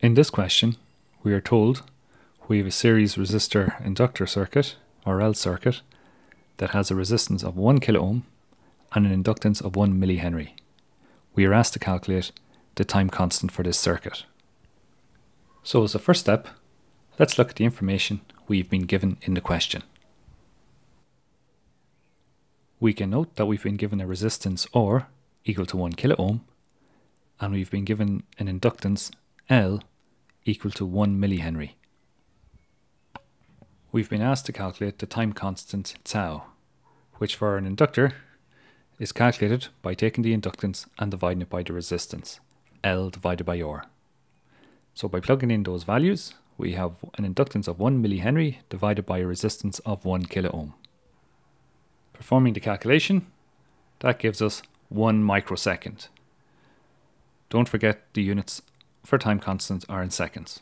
In this question, we are told we have a series resistor inductor circuit, RL circuit, that has a resistance of 1 kilo ohm and an inductance of 1 millihenry. We are asked to calculate the time constant for this circuit. So as a first step, let's look at the information we've been given in the question. We can note that we've been given a resistance R equal to 1 kilo ohm and we've been given an inductance L equal to 1 millihenry. We've been asked to calculate the time constant tau, which for an inductor is calculated by taking the inductance and dividing it by the resistance, L divided by R. So by plugging in those values, we have an inductance of 1 millihenry divided by a resistance of 1 kilo ohm. Performing the calculation, that gives us 1 microsecond. Don't forget the units for time constant are in seconds.